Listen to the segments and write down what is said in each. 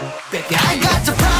Baby, I got the problem.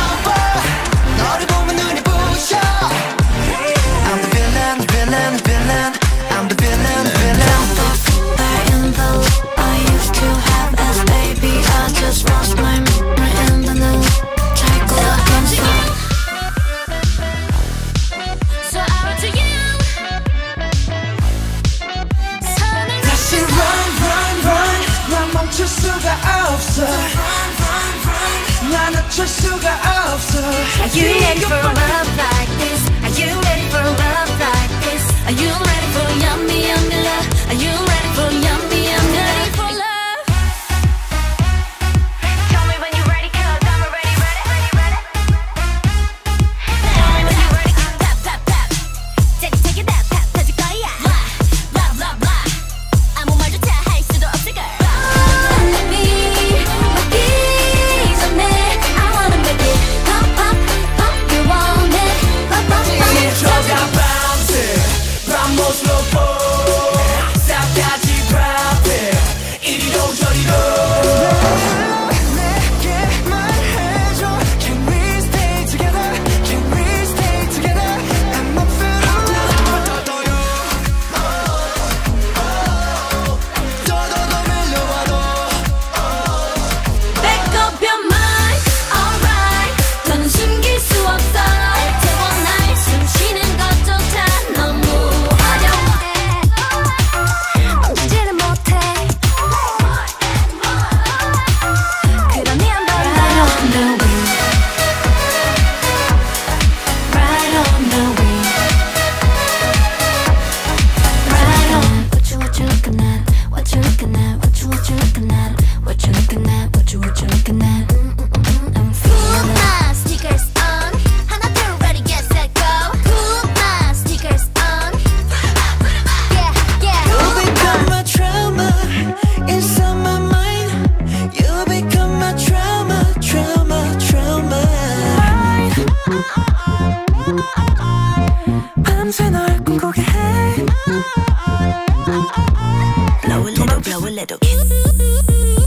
어쩔 수가 없어 Are you ready for love like this? Are you ready for love like this? Are you ready for yummy yummy love? Are you oh. 밤새 널 꿈꾸게 해 Blow a little, blow a little